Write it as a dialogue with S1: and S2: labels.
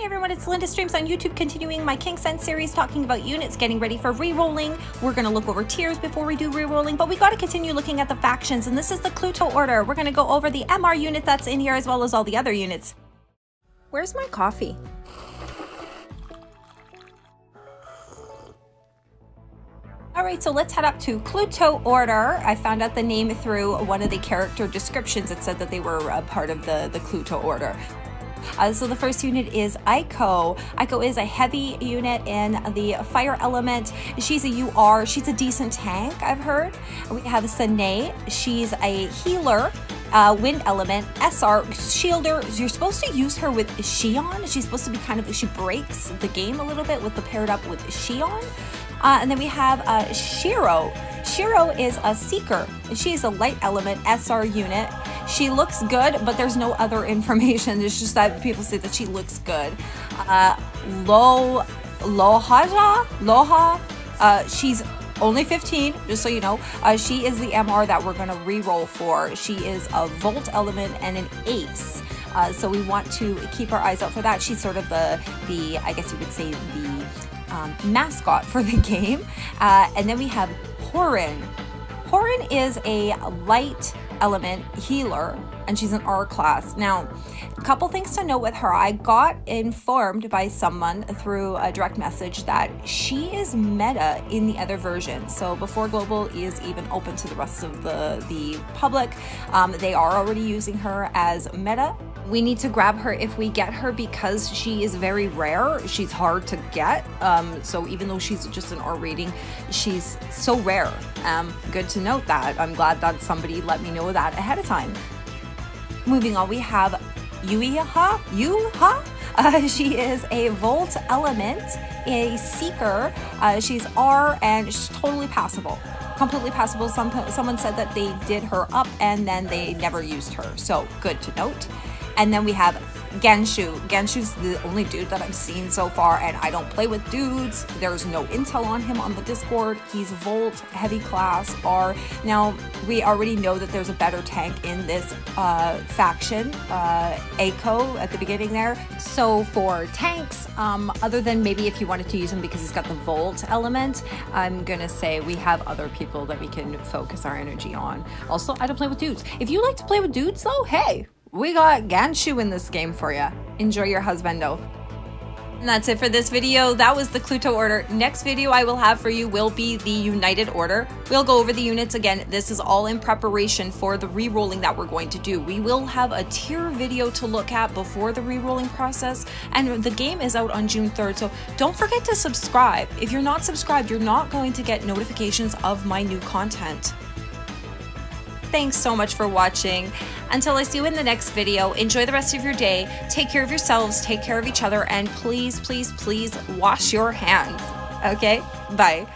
S1: Hey everyone, it's Linda Streams on YouTube, continuing my Kingsense series talking about units, getting ready for re-rolling. We're going to look over tiers before we do re-rolling, but we got to continue looking at the factions, and this is the Cluto order. We're going to go over the MR unit that's in here as well as all the other units. Where's my coffee? All right, so let's head up to Cluto Order. I found out the name through one of the character descriptions. It said that they were a part of the, the Cluto Order. Uh, so the first unit is Aiko. Aiko is a heavy unit in the fire element. She's a UR. She's a decent tank, I've heard. We have Sane. She's a healer. Uh, wind element, SR, shielder. You're supposed to use her with Xion. She's supposed to be kind of, she breaks the game a little bit with the paired up with Xion. Uh, and then we have uh, Shiro. Shiro is a seeker. She's a light element SR unit. She looks good, but there's no other information. It's just that people say that she looks good. Uh, Lo, Lohaja, Loha, uh, she's only 15, just so you know. Uh, she is the MR that we're going to re-roll for. She is a Volt element and an Ace. Uh, so we want to keep our eyes out for that. She's sort of the, the I guess you would say, the um, mascot for the game. Uh, and then we have Horin. Horin is a light element healer and she's an R class. Now, a couple things to note with her. I got informed by someone through a direct message that she is meta in the other version. So before Global is even open to the rest of the, the public, um, they are already using her as meta we need to grab her if we get her because she is very rare. She's hard to get. Um, so even though she's just an R rating, she's so rare. Um, good to note that. I'm glad that somebody let me know that ahead of time. Moving on, we have Yuiha. Yuha? Uh, she is a Volt Element, a Seeker. Uh, she's R and she's totally passable completely passable. Some, someone said that they did her up and then they never used her. So good to note. And then we have Genshu. Genshu's the only dude that I've seen so far, and I don't play with dudes. There's no intel on him on the Discord. He's Volt, heavy class, R. Now, we already know that there's a better tank in this uh, faction, uh, Aiko at the beginning there. So for tanks, um, other than maybe if you wanted to use him because he's got the Volt element, I'm gonna say we have other people that we can focus our energy on. Also, I don't play with dudes. If you like to play with dudes though, hey, we got Ganshu in this game for you. Enjoy your husbando. And that's it for this video. That was the Cluto order. Next video I will have for you will be the United Order. We'll go over the units again. This is all in preparation for the re-rolling that we're going to do. We will have a tier video to look at before the re-rolling process. And the game is out on June 3rd. So don't forget to subscribe. If you're not subscribed, you're not going to get notifications of my new content. Thanks so much for watching. Until I see you in the next video, enjoy the rest of your day. Take care of yourselves, take care of each other, and please, please, please wash your hands. Okay? Bye.